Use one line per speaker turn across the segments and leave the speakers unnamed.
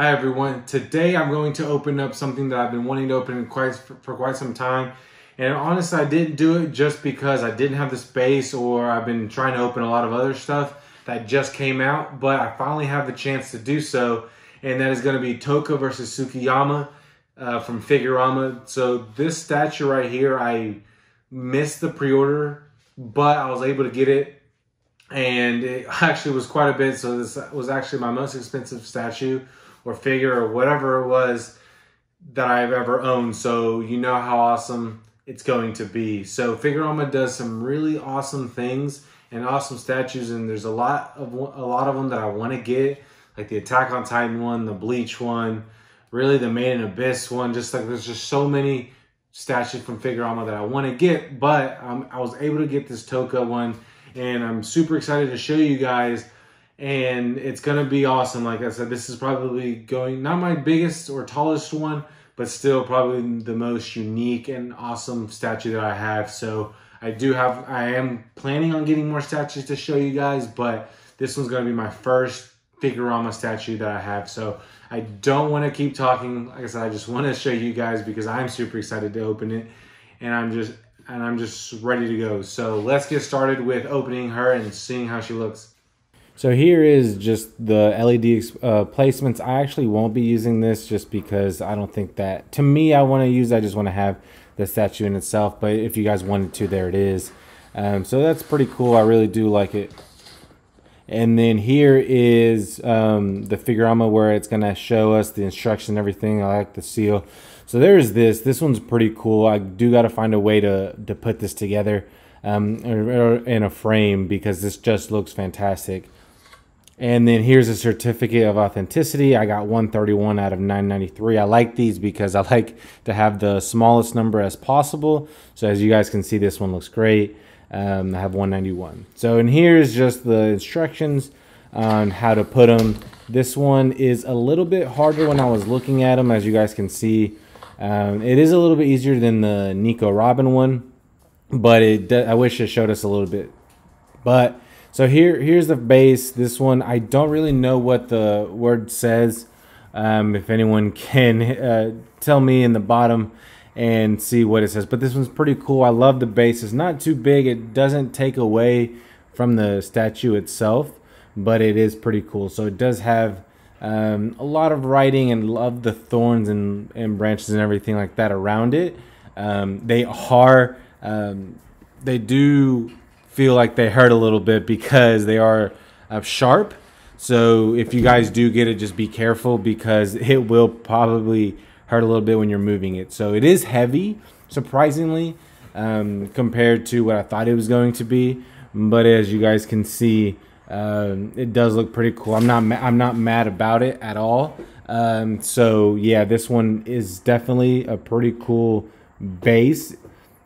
Hi everyone. Today I'm going to open up something that I've been wanting to open quite for quite some time. And honestly, I didn't do it just because I didn't have the space or I've been trying to open a lot of other stuff that just came out, but I finally have the chance to do so. And that is going to be Touka versus Tsukiyama uh, from Figurama. So this statue right here, I missed the pre-order, but I was able to get it and it actually was quite a bit. So this was actually my most expensive statue or figure or whatever it was that I've ever owned. So you know how awesome it's going to be. So Figurama does some really awesome things and awesome statues, and there's a lot of a lot of them that I want to get, like the Attack on Titan one, the Bleach one, really the Made in Abyss one. Just like there's just so many statues from Figurama that I want to get, but um, I was able to get this Touka one, and I'm super excited to show you guys and it's gonna be awesome. Like I said, this is probably going not my biggest or tallest one, but still probably the most unique and awesome statue that I have. So I do have, I am planning on getting more statues to show you guys, but this one's gonna be my first Figurama statue that I have. So I don't want to keep talking. Like I said, I just want to show you guys because I'm super excited to open it, and I'm just and I'm just ready to go. So let's get started with opening her and seeing how she looks. So here is just the LED uh, placements. I actually won't be using this just because I don't think that, to me, I want to use, I just want to have the statue in itself. But if you guys wanted to, there it is. Um, so that's pretty cool. I really do like it. And then here is um, the Figurama where it's going to show us the instruction and everything. I like the seal. So there's this. This one's pretty cool. I do got to find a way to, to put this together um, in a frame because this just looks fantastic. And then here's a certificate of authenticity. I got 131 out of 993. I like these because I like to have the smallest number as possible. So as you guys can see, this one looks great. Um, I have 191. So and here's just the instructions on how to put them. This one is a little bit harder when I was looking at them, as you guys can see. Um, it is a little bit easier than the Nico Robin one, but it I wish it showed us a little bit. But so here, here's the base. This one, I don't really know what the word says. Um, if anyone can uh, tell me in the bottom and see what it says. But this one's pretty cool. I love the base. It's not too big. It doesn't take away from the statue itself, but it is pretty cool. So it does have um, a lot of writing and love the thorns and, and branches and everything like that around it. Um, they are, um, they do feel like they hurt a little bit because they are uh, sharp. So if you guys do get it, just be careful because it will probably hurt a little bit when you're moving it. So it is heavy, surprisingly, um, compared to what I thought it was going to be. But as you guys can see, um, it does look pretty cool. I'm not I'm not mad about it at all. Um, so yeah, this one is definitely a pretty cool base.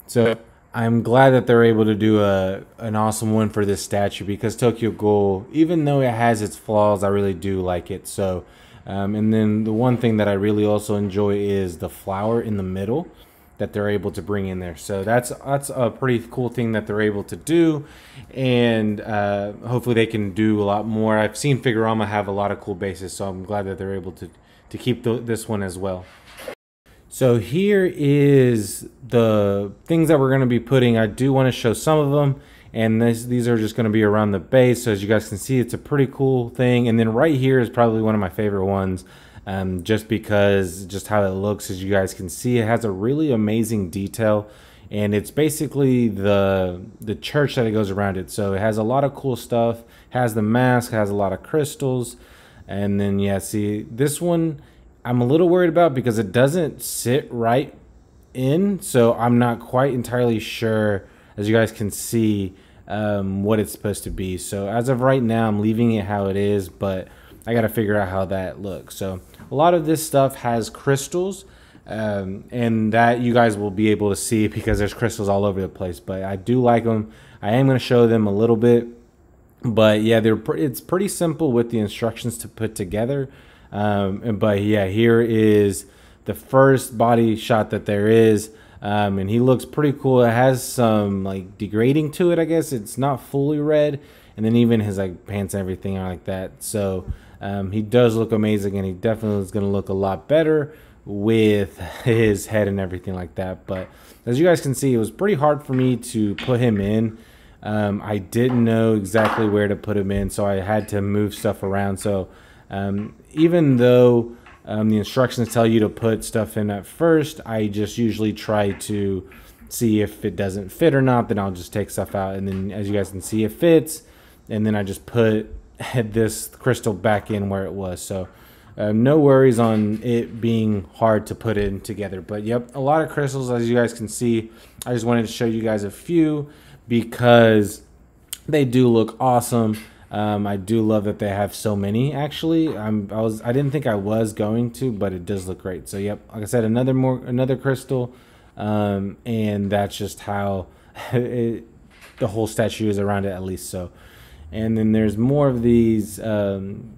So I'm glad that they're able to do a an awesome one for this statue because Tokyo Ghoul, even though it has its flaws, I really do like it. So, um, and then the one thing that I really also enjoy is the flower in the middle that they're able to bring in there. So that's that's a pretty cool thing that they're able to do, and uh, hopefully they can do a lot more. I've seen Figurama have a lot of cool bases, so I'm glad that they're able to to keep the, this one as well. So here is the things that we're going to be putting. I do want to show some of them. And this, these are just going to be around the base. So as you guys can see, it's a pretty cool thing. And then right here is probably one of my favorite ones. Um, just because just how it looks as you guys can see it has a really amazing detail and it's basically the the church that it goes around it so it has a lot of cool stuff has the mask has a lot of crystals and then yeah see this one I'm a little worried about because it doesn't sit right in, so I'm not quite entirely sure, as you guys can see, um, what it's supposed to be. So as of right now, I'm leaving it how it is, but I got to figure out how that looks. So a lot of this stuff has crystals, um, and that you guys will be able to see because there's crystals all over the place. But I do like them. I am going to show them a little bit, but yeah, they're it's pretty simple with the instructions to put together. Um, but yeah, here is the first body shot that there is. Um, and he looks pretty cool. It has some like degrading to it, I guess. It's not fully red. And then even his like pants and everything are like that. So Um, he does look amazing, and he definitely is going to look a lot better with his head and everything like that. But as you guys can see, it was pretty hard for me to put him in. Um, I didn't know exactly where to put him in, so I had to move stuff around. So um, even though um, the instructions tell you to put stuff in at first, I just usually try to see if it doesn't fit or not. Then I'll just take stuff out, and then as you guys can see, it fits. And then I just put this crystal back in where it was. So uh, no worries on it being hard to put in together. But yep, a lot of crystals as you guys can see. I just wanted to show you guys a few because they do look awesome. Um, I do love that they have so many. Actually, I'm I was I didn't think I was going to, but it does look great. So yep, like I said, another more another crystal, um, and that's just how it, the whole statue is around it at least. So, and then there's more of these um,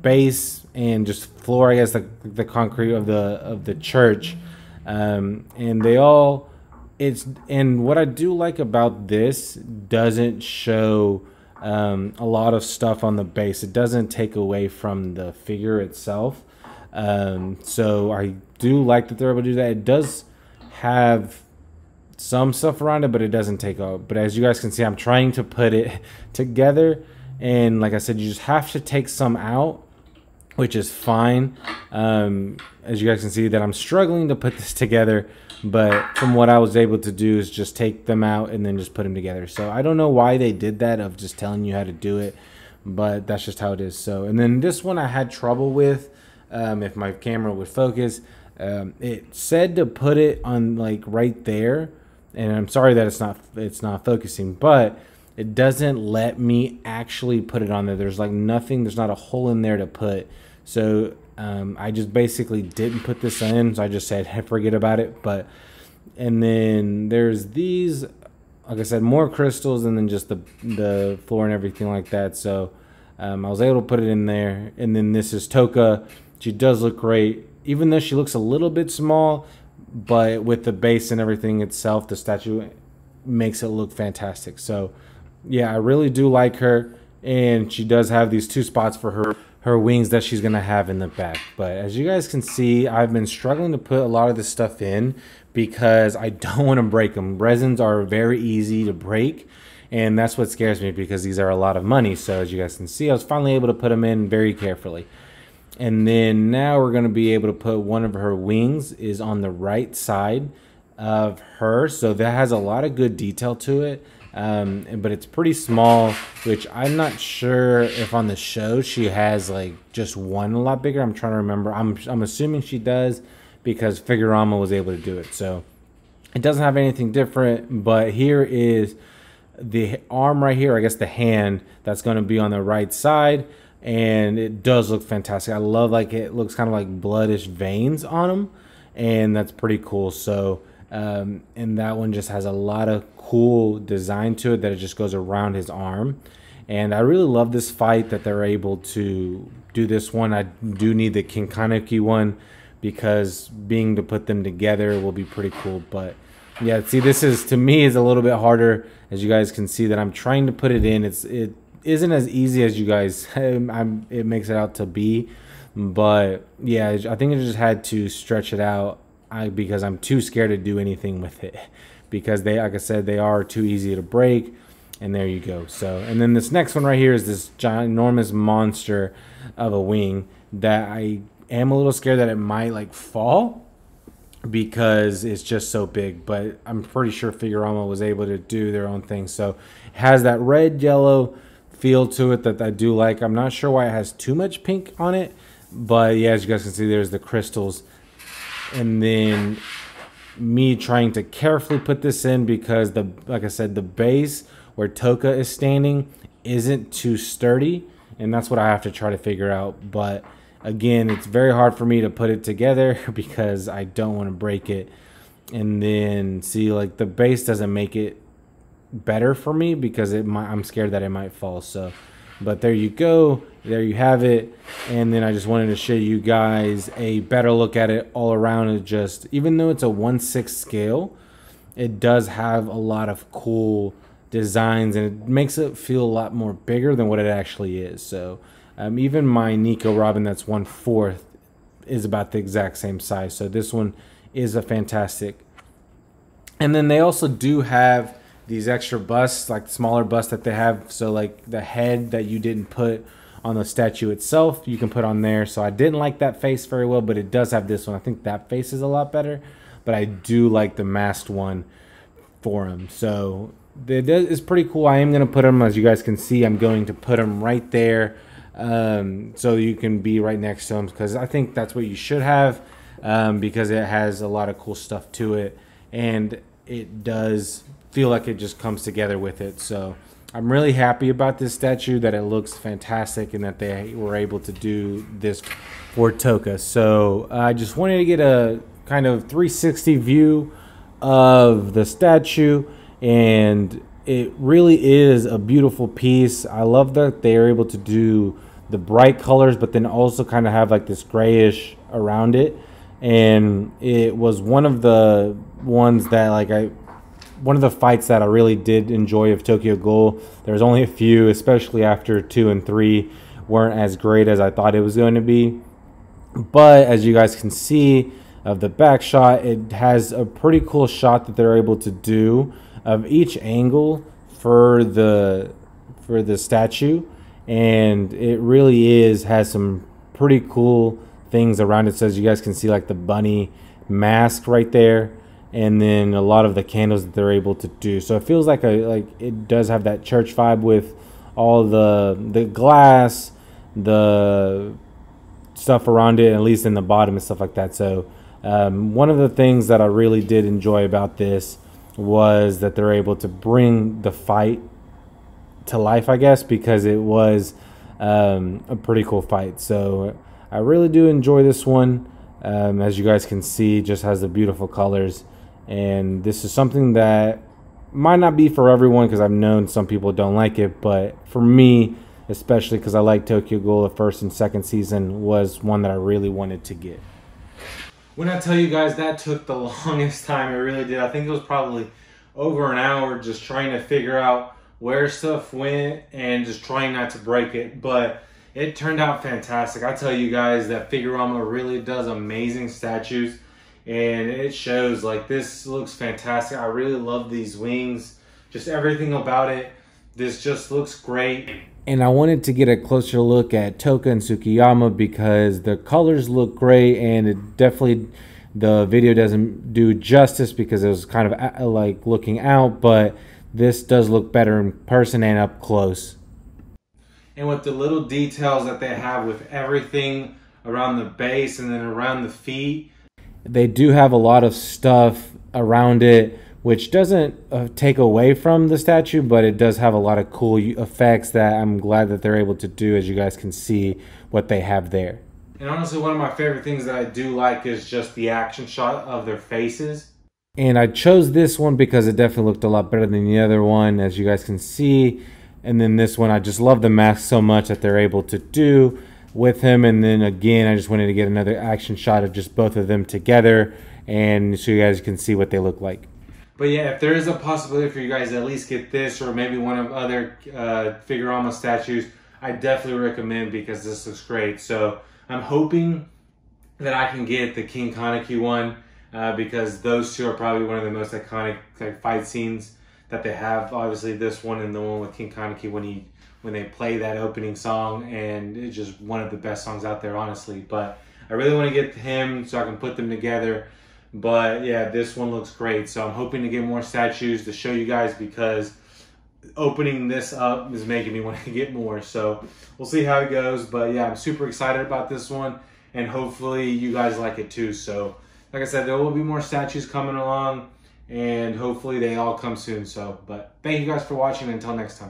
base and just floor. I guess the the concrete of the of the church, um, and they all it's and what I do like about this doesn't show um, a lot of stuff on the base. It doesn't take away from the figure itself. Um, so I do like that they're able to do that. It does have some stuff around it, but it doesn't take out. But as you guys can see, I'm trying to put it together. And like I said, you just have to take some out, which is fine. Um, as you guys can see that I'm struggling to put this together but from what I was able to do is just take them out and then just put them together. So I don't know why they did that of just telling you how to do it, but that's just how it is. So and then this one I had trouble with um, if my camera would focus. Um, it said to put it on like right there, and I'm sorry that it's not it's not focusing, but it doesn't let me actually put it on there. There's like nothing. There's not a hole in there to put. So um, I just basically didn't put this in, so I just said hey, forget about it. But and then there's these, like I said, more crystals, and then just the the floor and everything like that. So um, I was able to put it in there. And then this is Touka. She does look great, even though she looks a little bit small. But with the base and everything itself, the statue makes it look fantastic. So yeah, I really do like her, and she does have these two spots for her her wings that she's gonna have in the back. But as you guys can see, I've been struggling to put a lot of this stuff in because I don't want to break them. Resins are very easy to break, and that's what scares me because these are a lot of money. So as you guys can see, I was finally able to put them in very carefully. And then now we're gonna be able to put one of her wings is on the right side of her. So that has a lot of good detail to it um, but it's pretty small, which I'm not sure if on the show she has like just one a lot bigger. I'm trying to remember. I'm I'm assuming she does because Figurama was able to do it. So it doesn't have anything different, but here is the arm right here. I guess the hand that's going to be on the right side, and it does look fantastic. I love like it looks kind of like bloodish veins on them, and that's pretty cool. So um, and that one just has a lot of cool design to it that it just goes around his arm. And I really love this fight that they're able to do this one. I do need the King Kaneki one because being to put them together will be pretty cool. But yeah, see, this is to me is a little bit harder, as you guys can see that I'm trying to put it in. It's it isn't as easy as you guys I'm, it makes it out to be. But yeah, I think I just had to stretch it out I because I'm too scared to do anything with it. Because they like I said they are too easy to break and there you go. So and then this next one right here is this ginormous monster of a wing that I am a little scared that it might like fall because it's just so big but I'm pretty sure Figurama was able to do their own thing. So it has that red yellow feel to it that I do like. I'm not sure why it has too much pink on it but yeah as you guys can see there's the crystals and then me trying to carefully put this in because the like I said the base where Touka is standing isn't too sturdy and that's what I have to try to figure out. But again it's very hard for me to put it together because I don't want to break it. And then see like the base doesn't make it better for me because it might I'm scared that it might fall. So but there you go. There you have it. And then I just wanted to show you guys a better look at it all around. It just, even though it's a 1 6 scale, it does have a lot of cool designs and it makes it feel a lot more bigger than what it actually is. So Um, even my Nico Robin, that's one fourth, is about the exact same size. So this one is a fantastic. And then they also do have these extra busts, like smaller busts that they have. So like the head that you didn't put on the statue itself, you can put on there. So I didn't like that face very well, but it does have this one. I think that face is a lot better, but I do like the masked one for him. So it is pretty cool. I am going to put them, as you guys can see, I'm going to put them right there um, so you can be right next to them because I think that's what you should have um, because it has a lot of cool stuff to it and it does feel like it just comes together with it. So I'm really happy about this statue that it looks fantastic and that they were able to do this for Touka. So I just wanted to get a kind of 360 view of the statue and it really is a beautiful piece. I love that they are able to do the bright colors, but then also kind of have like this grayish around it. And it was one of the ones that like I, one of the fights that I really did enjoy of Tokyo Ghoul. There was only a few, especially after two and three, weren't as great as I thought it was going to be. But as you guys can see of the back shot, it has a pretty cool shot that they're able to do of each angle for the for the statue and it really is has some pretty cool things around it. So as you guys can see, like the bunny mask right there, and then a lot of the candles that they're able to do. So it feels like a like it does have that church vibe with all the the glass, the stuff around it, at least in the bottom and stuff like that. So um, one of the things that I really did enjoy about this was that they're able to bring the fight to life, I guess, because it was um, a pretty cool fight. So I really do enjoy this one. Um, as you guys can see, just has the beautiful colors, and this is something that might not be for everyone because I've known some people don't like it, but for me, especially because I like Tokyo Ghoul, the first and second season was one that I really wanted to get. When I tell you guys that took the longest time, it really did. I think it was probably over an hour just trying to figure out where stuff went and just trying not to break it. But it turned out fantastic. I tell you guys that Figurama really does amazing statues and it shows like this looks fantastic. I really love these wings, just everything about it. This just looks great. And I wanted to get a closer look at Touka and Tsukiyama because the colors look great and it definitely the video doesn't do justice because it was kind of uh, like looking out, but this does look better in person and up close. And with the little details that they have with everything around the base and then around the feet. They do have a lot of stuff around it, which doesn't uh, take away from the statue, but it does have a lot of cool effects that I'm glad that they're able to do, as you guys can see what they have there. And honestly, one of my favorite things that I do like is just the action shot of their faces. And I chose this one because it definitely looked a lot better than the other one, as you guys can see. And then this one, I just love the mask so much that they're able to do with him. And then again, I just wanted to get another action shot of just both of them together and so you guys can see what they look like. But yeah, if there is a possibility for you guys to at least get this or maybe one of other uh, Figurama statues, I definitely recommend because this looks great. So I'm hoping that I can get the King Kaneki one uh, because those two are probably one of the most iconic like, fight scenes that they have. Obviously, this one and the one with King Kaneki when he when they play that opening song, and it's just one of the best songs out there, honestly. But I really want to get him so I can put them together. But yeah, this one looks great. So I'm hoping to get more statues to show you guys because opening this up is making me want to get more. So we'll see how it goes. But yeah, I'm super excited about this one, and hopefully you guys like it too. So like I said, there will be more statues coming along and hopefully they all come soon. So, but thank you guys for watching. Until next time.